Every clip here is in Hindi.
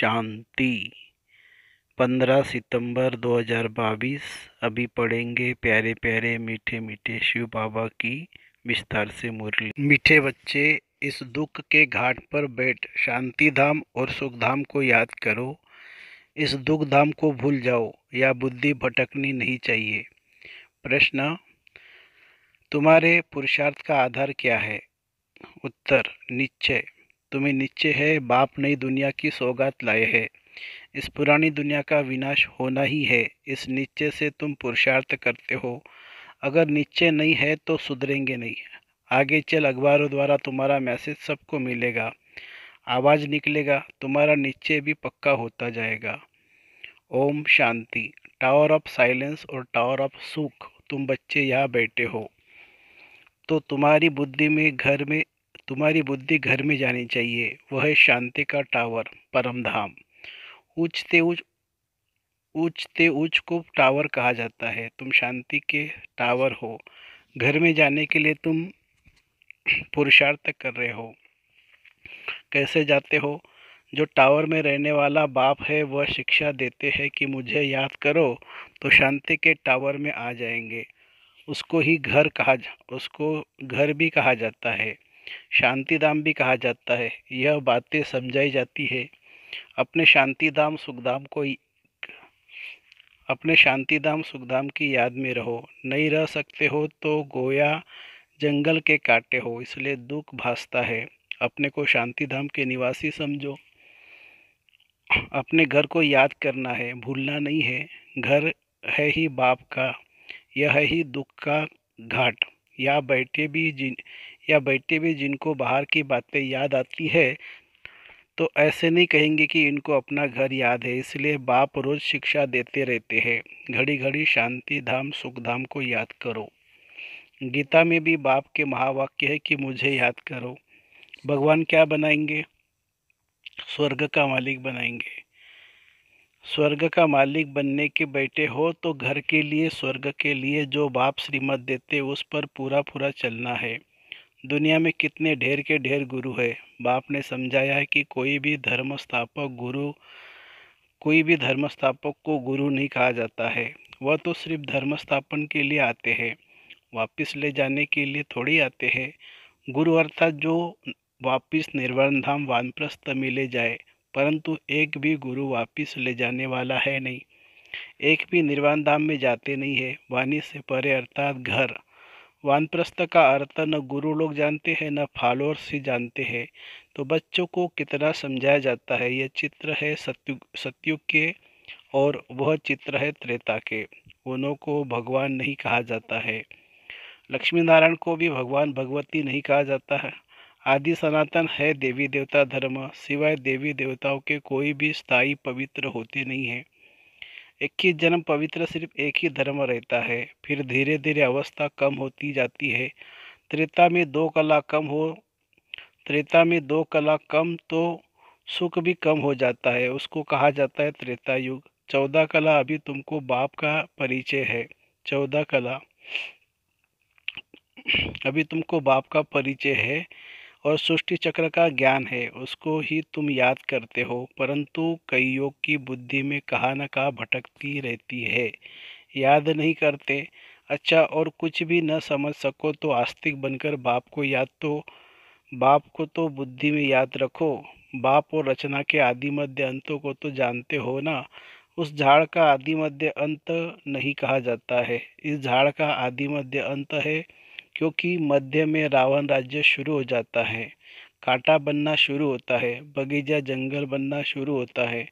शांति। पंद्रह सितंबर 2022 अभी पढ़ेंगे प्यारे प्यारे मीठे मीठे शिव बाबा की विस्तार से मुरली। मीठे बच्चे, इस दुख के घाट पर बैठ शांति धाम और सुख धाम को याद करो। इस दुख धाम को भूल जाओ, या बुद्धि भटकनी नहीं चाहिए। प्रश्न, तुम्हारे पुरुषार्थ का आधार क्या है? उत्तर, निश्चय। तुम्हें निश्चय है, बाप नई दुनिया की सौगात लाए है। इस पुरानी दुनिया का विनाश होना ही है। इस निश्चय से तुम पुरुषार्थ करते हो। अगर निश्चय नहीं है तो सुधरेंगे नहीं। आगे चल अखबारों द्वारा तुम्हारा मैसेज सबको मिलेगा। आवाज़ निकलेगा, तुम्हारा निश्चय भी पक्का होता जाएगा। ओम शांति। टावर ऑफ़ साइलेंस और टावर ऑफ़ सुख। तुम बच्चे यहाँ बैठे हो। तो तुम्हारी बुद्धि में, घर में तुम्हारी बुद्धि घर में जानी चाहिए। वह है शांति का टावर, परम धाम। ऊंचते ऊंच ऊंचते ऊंच को टावर कहा जाता है। तुम शांति के टावर हो। घर में जाने के लिए तुम पुरुषार्थ कर रहे हो। कैसे जाते हो? जो टावर में रहने वाला बाप है, वह शिक्षा देते हैं कि मुझे याद करो तो शांति के टावर में आ जाएँगे। उसको ही घर कहा जा, उसको घर भी कहा जाता है। शांति धाम भी कहा जाता है। यह बातें समझाई जाती है। अपने शांति धाम सुखधाम को अपने शांति धाम सुखधाम की याद में रहो। नहीं रह सकते हो तो गोया जंगल के काटे हो, इसलिए दुख भासता है। अपने को शांति धाम के निवासी समझो। अपने घर को याद करना है, भूलना नहीं है। घर है ही बाप का, यह है ही दुख का घाट। या बैठे भी जिन या बैठे भी जिनको बाहर की बातें याद आती है तो ऐसे नहीं कहेंगे कि इनको अपना घर याद है, इसलिए बाप रोज़ शिक्षा देते रहते हैं। घड़ी घड़ी शांति धाम, सुख धाम को याद करो। गीता में भी बाप के महावाक्य है कि मुझे याद करो। भगवान क्या बनाएँगे? स्वर्ग का मालिक बनाएँगे। स्वर्ग का मालिक बनने के बैठे हो तो घर के लिए, स्वर्ग के लिए जो बाप श्रीमत देते उस पर पूरा पूरा चलना है। दुनिया में कितने ढेर के ढेर गुरु है। बाप ने समझाया है कि कोई भी धर्म स्थापक गुरु, कोई भी धर्म स्थापक को गुरु नहीं कहा जाता है। वह तो सिर्फ़ धर्म स्थापन के लिए आते हैं, वापस ले जाने के लिए थोड़ी आते हैं। गुरु अर्थात जो वापस निर्वाण धाम वानप्रस्थ में ले जाए, परंतु एक भी गुरु वापस ले जाने वाला है नहीं। एक भी निर्वाण धाम में जाते नहीं है, वाणी से परे अर्थात घर। वानप्रस्थ का अर्थ न गुरु लोग जानते हैं, न फॉलोअर्स ही जानते हैं। तो बच्चों को कितना समझाया जाता है? यह चित्र है सत्युग सत्युग के और वह चित्र है त्रेता के। उन्हों को भगवान नहीं कहा जाता है। लक्ष्मी नारायण को भी भगवान भगवती नहीं कहा जाता है। आदि सनातन है देवी देवता धर्म, सिवाय देवी देवताओं के कोई भी स्थायी पवित्र होते नहीं हैं। एक ही जन्म पवित्र सिर्फ़ एक ही धर्म रहता है। फिर धीरे धीरे अवस्था कम होती जाती है। त्रेता में दो कला कम हो, त्रेता में दो कला कम तो सुख भी कम हो जाता है, उसको कहा जाता है त्रेता युग। चौदह कला अभी तुमको बाप का परिचय है। चौदह कला। अभी तुमको बाप का परिचय है। और सृष्टि चक्र का ज्ञान है, उसको ही तुम याद करते हो, परंतु कई योग की बुद्धि में कहा न कहा भटकती रहती है। याद नहीं करते? अच्छा और कुछ भी न समझ सको तो आस्तिक बनकर बाप को याद तो बाप को तो बुद्धि में याद रखो। बाप और रचना के आदि मध्य अंतों को तो जानते हो ना। उस झाड़ का आदि मध्य अंत नहीं कहा जाता है। इस झाड़ का आदि मध्य अंत है क्योंकि मध्य में रावण राज्य शुरू हो जाता है। कांटा बनना शुरू होता है, बगीचा जंगल बनना शुरू होता है।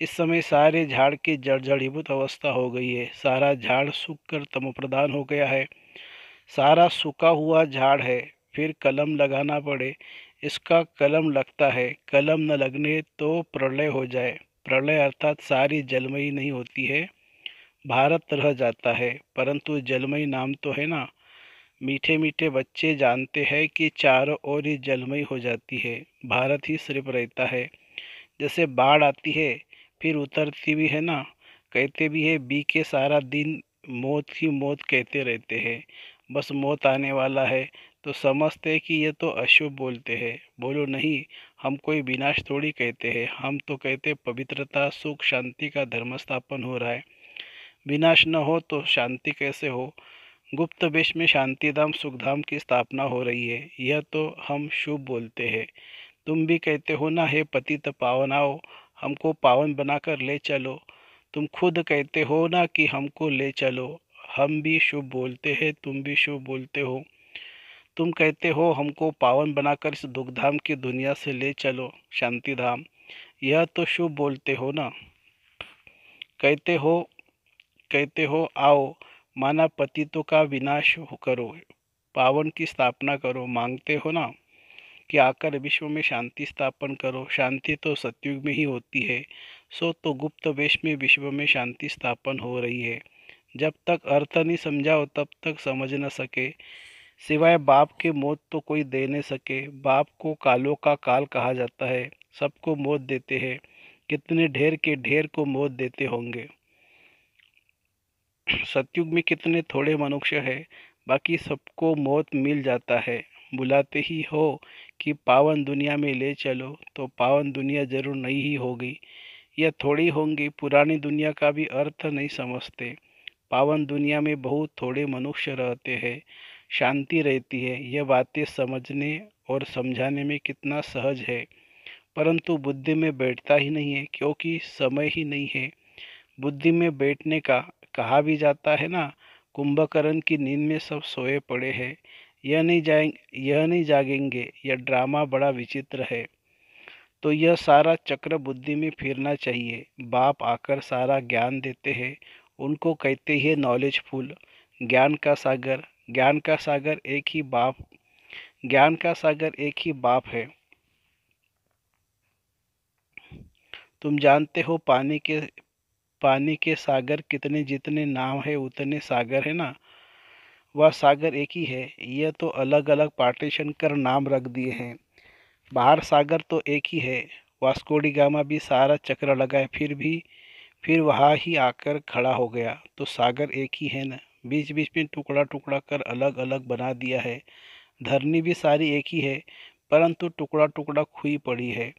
इस समय सारे झाड़ की जड़ जड़ीभूत अवस्था हो गई है। सारा झाड़ सूख कर तम प्रधान हो गया है। सारा सूखा हुआ झाड़ है। फिर कलम लगाना पड़े। इसका कलम लगता है। कलम न लगने तो प्रलय हो जाए। प्रलय अर्थात सारी जलमयी नहीं होती है। भारत रह जाता है। परंतु जलमयी नाम तो है ना। मीठे मीठे बच्चे जानते हैं कि चारों ओर ही जलमयी हो जाती है, भारत ही सिर्फ़ रहता है। जैसे बाढ़ आती है, फिर उतरती भी है ना? कहते भी है बी के सारा दिन मौत ही मौत कहते रहते हैं। बस मौत आने वाला है तो समझते हैं कि ये तो अशुभ बोलते हैं। बोलो नहीं, हम कोई विनाश थोड़ी कहते हैं। हम तो कहते पवित्रता, सुख, शांति का धर्म स्थापन हो रहा है। विनाश न हो तो शांति कैसे हो? गुप्त वेश में शांतिधाम सुखधाम की स्थापना हो रही है। यह तो हम शुभ बोलते हैं। तुम भी कहते हो ना, हे पतित पावन आओ हमको पावन बनाकर ले चलो। तुम खुद कहते हो ना कि हमको ले चलो। हम भी शुभ बोलते हैं, तुम भी शुभ बोलते हो। तुम कहते हो हमको पावन बनाकर इस दुखधाम की दुनिया से ले चलो शांति धाम यह तो शुभ बोलते हो ना। कहते हो कहते हो, आओ। माना पतितों का विनाश करो, पावन की स्थापना करो, मांगते हो ना कि आकर विश्व में शांति स्थापन करो। शांति तो सतयुग में ही होती है, सो तो गुप्त वेश में विश्व में शांति स्थापन हो रही है। जब तक अर्थ नहीं समझाओ, तब तक समझ न सके। सिवाय बाप के मौत तो कोई दे नहीं सके। बाप को कालों का काल कहा जाता है, सबको मौत देते हैं। कितने ढेर के ढेर को मौत देते होंगे। सतयुग में कितने थोड़े मनुष्य है, बाकी सबको मौत मिल जाता है। बुलाते ही हो कि पावन दुनिया में ले चलो तो पावन दुनिया ज़रूर नहीं ही होगी। या थोड़ी होंगी, पुरानी दुनिया का भी अर्थ नहीं समझते। पावन दुनिया में बहुत थोड़े मनुष्य रहते हैं, शांति रहती है यह बातें समझने और समझाने में कितना सहज है। परंतु बुद्धि में बैठता ही नहीं है, क्योंकि समय ही नहीं है। बुद्धि में बैठने का कहा भी जाता है ना, कुंभकर्ण की नींद में सब सोए पड़े हैं। यह नहीं जाएँगे यह नहीं जागेंगे, यह ड्रामा बड़ा विचित्र है। तो यह सारा चक्र बुद्धि में फिरना चाहिए। बाप आकर सारा ज्ञान देते हैं। उनको कहते हैं नॉलेजफुल ज्ञान का सागर, ज्ञान का सागर एक ही बाप, ज्ञान का सागर एक ही बाप है। तुम जानते हो पानी के पानी के सागर कितने जितने नाम है, उतने सागर है ना। वह सागर एक ही है। यह तो अलग अलग पार्टीशन कर नाम रख दिए हैं। बाहर सागर तो एक ही है। वास्कोडी गामा भी सारा चक्र लगाए, फिर भी, फिर वहाँ ही आकर खड़ा हो गया। तो सागर एक ही है ना। बीच बीच में टुकड़ा टुकड़ा कर अलग अलग बना दिया है। धरनी भी सारी एक ही है, परंतु टुकड़ा टुकड़ा खुई पड़ी है।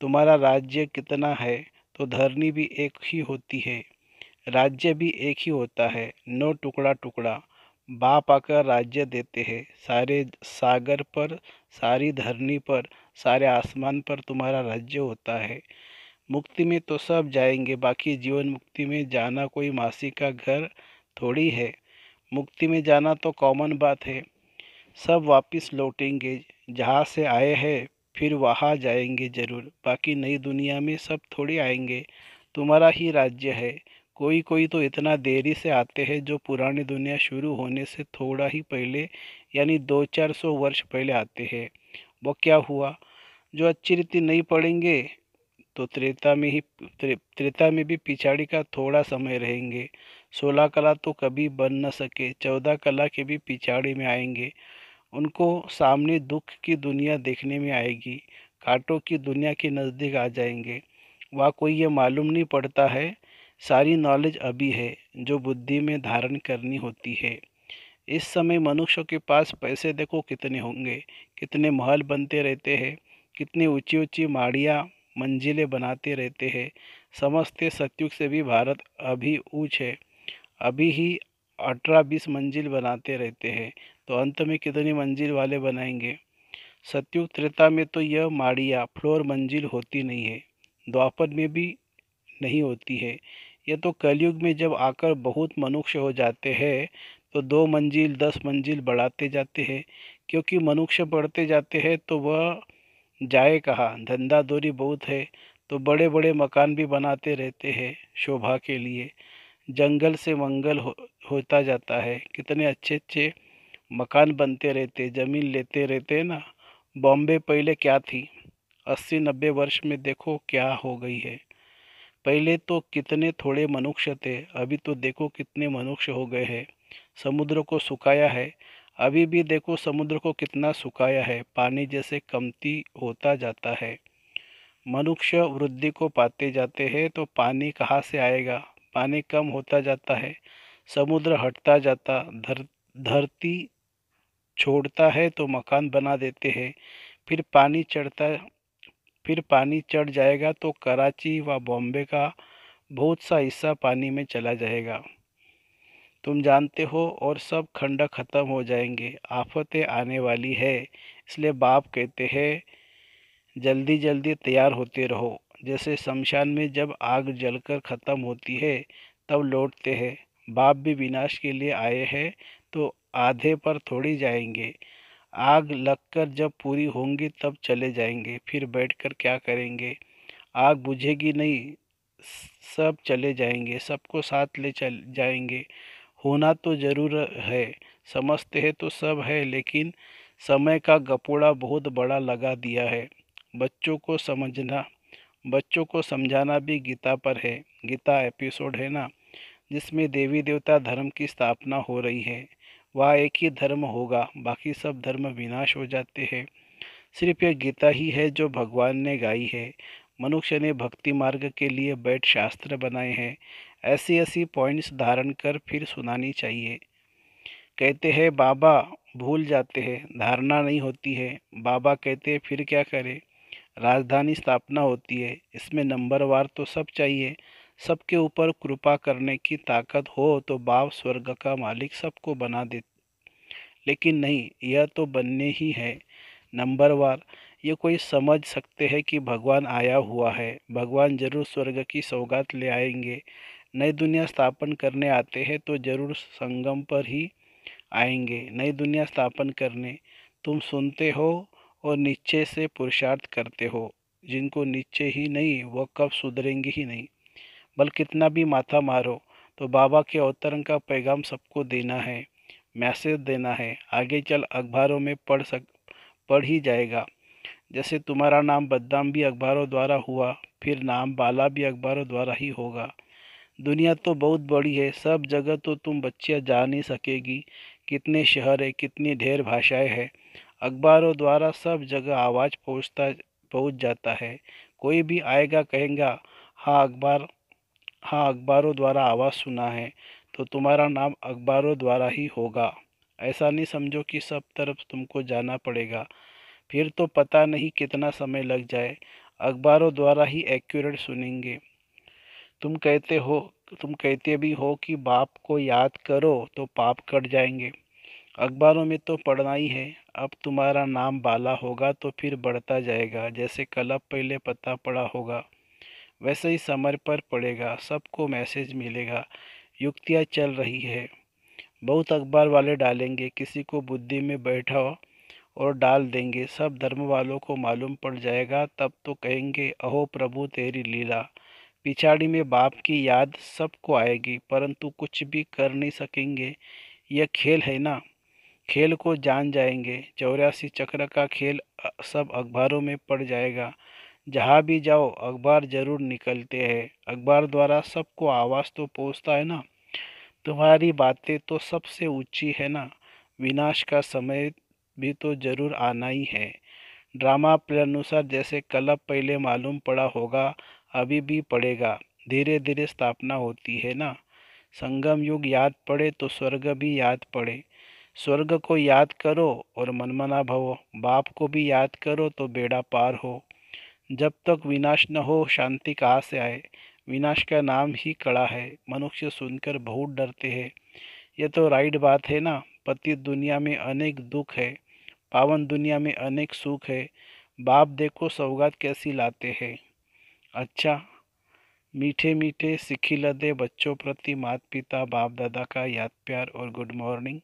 तुम्हारा राज्य कितना है? तो धरनी भी एक ही होती है, राज्य भी एक ही होता है, नो टुकड़ा टुकड़ा। बाप आकर राज्य देते हैं, सारे सागर पर, सारी धरनी पर, सारे आसमान पर तुम्हारा राज्य होता है। मुक्ति में तो सब जाएँगे, बाकी जीवन मुक्ति में जाना कोई मासी का घर थोड़ी है। मुक्ति में जाना तो कॉमन बात है। सब वापस लौटेंगे, जहाँ से आए हैं। फिर वहाँ जाएँगे ज़रूर। बाकी नई दुनिया में सब थोड़ी आएँगे। तुम्हारा ही राज्य है। कोई कोई तो इतना देरी से आते हैं जो पुरानी दुनिया शुरू होने से थोड़ा ही पहले यानी दो चार सौ वर्ष पहले आते हैं। वो क्या हुआ? जो अच्छी रीति नहीं पढ़ेंगे तो त्रेता में ही त्रेता में भी पिछाड़ी का थोड़ा समय रहेंगे। सोलह कला तो कभी बन न सके, चौदह कला के भी पिछाड़ी में आएँगे। उनको सामने दुख की दुनिया देखने में आएगी, कांटों की दुनिया के नज़दीक आ जाएँगे। वह कोई ये मालूम नहीं पड़ता है, सारी नॉलेज अभी है, जो बुद्धि में धारण करनी होती है। इस समय मनुष्यों के पास पैसे देखो कितने होंगे, कितने महल बनते रहते हैं, कितनी ऊँची ऊँची माड़ियाँ, मंजिलें बनाते रहते हैं। समझते सत्युग से भी भारत अभी ऊँच है। अभी ही अठारह बीस मंजिल बनाते रहते हैं तो अंत में कितनी मंजिल वाले बनाएँगे? सतयुग त्रेता में तो यह माड़िया, फ्लोर मंजिल होती नहीं है, द्वापर में भी नहीं होती है। यह तो कलयुग में जब आकर बहुत मनुष्य हो जाते हैं तो दो मंजिल, दस मंजिल बढ़ाते जाते हैं, क्योंकि मनुष्य बढ़ते जाते हैं तो वह जाए कहाँ? धंधा दोरी बहुत है तो बड़े बड़े मकान भी बनाते रहते हैं शोभा के लिए। जंगल से मंगल हो, होता जाता है। कितने अच्छे अच्छे मकान बनते रहते ज़मीन लेते रहते ना। बॉम्बे पहले क्या थी? अस्सी नब्बे वर्ष में देखो क्या हो गई है। पहले तो कितने थोड़े मनुष्य थे अभी तो देखो कितने मनुष्य हो गए हैं। समुद्र को सुखाया है। अभी भी देखो समुद्र को कितना सुखाया है। पानी जैसे कमती होता जाता है। मनुष्य वृद्धि को पाते जाते हैं तो पानी कहाँ से आएगा? पानी कम होता जाता है, समुद्र हटता जाता, धर, धरती छोड़ता है तो मकान बना देते हैं। फिर पानी चढ़ता, फिर पानी चढ़ जाएगा तो कराची व बॉम्बे का बहुत सा हिस्सा पानी में चला जाएगा। तुम जानते हो और सब खंड ख़त्म हो जाएँगे, आफतें आने वाली है, इसलिए बाप कहते हैं जल्दी जल्दी तैयार होते रहो। जैसे शमशान में जब आग जलकर ख़त्म होती है, तब लौटते हैं। बाप भी विनाश के लिए आए हैं तो आधे पर थोड़ी जाएँगे। आग लगकर जब पूरी होंगी, तब चले जाएँगे। फिर बैठकर क्या करेंगे? आग बुझेगी नहीं, सब चले जाएँगे, सबको साथ ले चल जाएँगे। होना तो ज़रूर है, समझते हैं तो सब है, लेकिन समय का गपोड़ा बहुत बड़ा लगा दिया है। बच्चों को समझना बच्चों को समझाना भी गीता पर है। गीता एपिसोड है ना? जिसमें देवी देवता धर्म की स्थापना हो रही है। वह एक ही धर्म होगा, बाकी सब धर्म विनाश हो जाते हैं। सिर्फ़ यह गीता ही है जो भगवान ने गाई है। मनुष्य ने भक्ति मार्ग के लिए बैठ शास्त्र बनाए हैं। ऐसी ऐसी पॉइंट्स धारण कर फिर सुनानी चाहिए। कहते हैं, बाबा, भूल जाते हैं। धारणा नहीं होती है। बाबा कहते फिर क्या करें? राजधानी स्थापना होती है। इसमें नंबरवार तो सब चाहिए। सबके ऊपर कृपा करने की ताकत हो तो बाप स्वर्ग का मालिक सबको बना दे। लेकिन नहीं, यह तो बनने ही है। नंबरवार ये कोई समझ सकते हैं कि भगवान आया हुआ है। भगवान ज़रूर स्वर्ग की सौगात ले आएँगे। नई दुनिया स्थापन करने आते हैं तो ज़रूर संगम पर ही आएँगे। नई दुनिया स्थापन करने, तुम सुनते हो और नीचे से पुरुषार्थ करते हो। जिनको नीचे ही नहीं वह कब सुधरेंगे ही नहीं। बल कितना भी माथा मारो तो बाबा के अवतरण का पैगाम सबको देना है, मैसेज देना है। आगे चल अखबारों में पढ़ सक, पढ़ ही जाएगा। जैसे तुम्हारा नाम बदनाम भी अखबारों द्वारा हुआ, फिर नाम बाला भी अखबारों द्वारा ही होगा। दुनिया तो बहुत बड़ी है, सब जगह तो तुम बच्चियाँ जा नहीं सकेगी। कितने शहर है, कितनी ढेर भाषाएँ हैं। अखबारों द्वारा सब जगह आवाज़ पहुँचता, पहुँच जाता है। कोई भी आएगा, कहेगा हाँ अखबार हाँ अखबारों द्वारा आवाज़ सुना है तो तुम्हारा नाम अखबारों द्वारा ही होगा। ऐसा नहीं समझो कि सब तरफ़ तुमको जाना पड़ेगा। फिर तो पता नहीं कितना समय लग जाए। अखबारों द्वारा ही एक्यूरेट सुनेंगे। तुम कहते हो, तुम कहते भी हो कि बाप को याद करो तो पाप कट जाएँगे। अखबारों में तो पढ़ना ही है। अब तुम्हारा नाम बाला होगा तो फिर बढ़ता जाएगा, जैसे कलब पहले पता पड़ा होगा। वैसे ही समर पर पड़ेगा, सबको मैसेज मिलेगा। युक्तियाँ चल रही है। बहुत अखबार वाले डालेंगे, किसी को बुद्धि में बैठा और डाल देंगे। सब धर्म वालों को मालूम पड़ जाएगा, तब तो कहेंगे, अहो प्रभु, तेरी लीला। पिछाड़ी में बाप की याद सबको आएगी, परंतु कुछ भी कर नहीं सकेंगे। यह खेल है ना? खेल को जान जाएँगे। चौरासी चक्र का खेल सब अखबारों में पड़ जाएगा। जहाँ भी जाओ, अखबार ज़रूर निकलते हैं। अखबार द्वारा सबको आवाज़ तो पहुँचता है ना? तुम्हारी बातें तो सबसे ऊँची है ना? विनाश का समय भी तो ज़रूर आना ही है। ड्रामा अनुसार जैसे कलब पहले मालूम पड़ा होगा, अभी भी पड़ेगा। धीरे धीरे स्थापना होती है ना? संगम युग याद पड़े तो स्वर्ग भी याद पड़े। स्वर्ग को याद करो और मनमना भवो। बाप को भी याद करो तो बेड़ा पार हो। जब तक विनाश न हो, शांति कहाँ से आए? विनाश का नाम ही कड़ा है। मनुष्य सुनकर बहुत डरते हैं। यह तो राइट बात है ना? पति दुनिया में अनेक दुख है। पावन दुनिया में अनेक सुख है। बाप देखो सौगात कैसी लाते हैं। अच्छा मीठे मीठे, सिखी लदे बच्चों प्रति माता पिता बाप दादा का याद प्यार और गुड मॉर्निंग।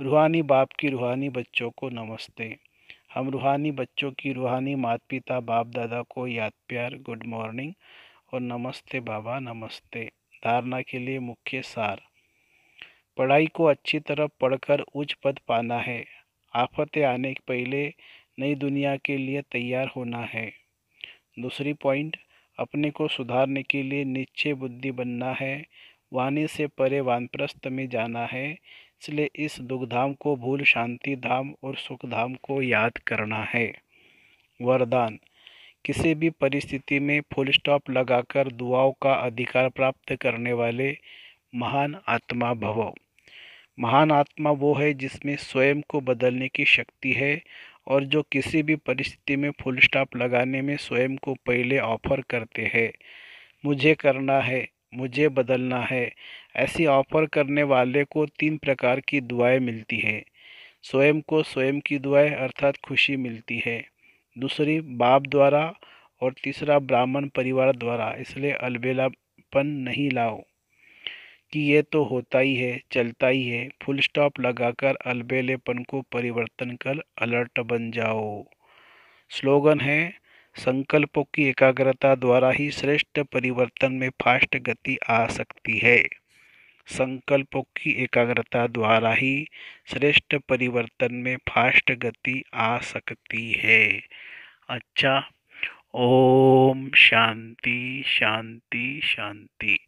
रूहानी बाप की रूहानी बच्चों को नमस्ते। हम रूहानी बच्चों की रूहानी माता पिता बाप दादा को याद प्यार, गुड मॉर्निंग और नमस्ते बाबा, नमस्ते। धारणा के लिए मुख्य सार। पढ़ाई को अच्छी तरह पढ़कर उच्च पद पाना है। आफतें आने के पहले नई दुनिया के लिए तैयार होना है। दूसरी पॉइंट, अपने को सुधारने के लिए निश्चय बुद्धि बनना है। वाणी से परे वानप्रस्थ में जाना है। इसलिए इस दुखधाम को भूल शांति धाम और सुख धाम को याद करना है। वरदान, किसी भी परिस्थिति में फुल स्टॉप लगाकर दुआओं का अधिकार प्राप्त करने वाले महान आत्मा भव। महान आत्मा वो है जिसमें स्वयं को बदलने की शक्ति है और जो किसी भी परिस्थिति में फुल स्टॉप लगाने में स्वयं को पहले ऑफ़र करते हैं। मुझे करना है, मुझे बदलना है ऐसी ऑफ़र करने वाले को तीन प्रकार की दुआएँ मिलती है। स्वयं को स्वयं की दुआएँ अर्थात खुशी मिलती है। दूसरी, बाप द्वारा और तीसरा, ब्राह्मण परिवार द्वारा, इसलिए अलबेलापन नहीं लाओ। कि ये तो होता ही है, चलता ही है, फुल स्टॉप लगाकर अलबेलेपन को परिवर्तन कर अलर्ट बन जाओ। स्लोगन है, संकल्पों की एकाग्रता द्वारा ही श्रेष्ठ परिवर्तन में फास्ट गति आ सकती है। संकल्पों की एकाग्रता द्वारा ही श्रेष्ठ परिवर्तन में फास्ट गति आ सकती है। अच्छा ओम शांति शांति शांति।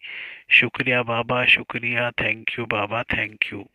शुक्रिया बाबा, शुक्रिया। Thank you Baba. Thank you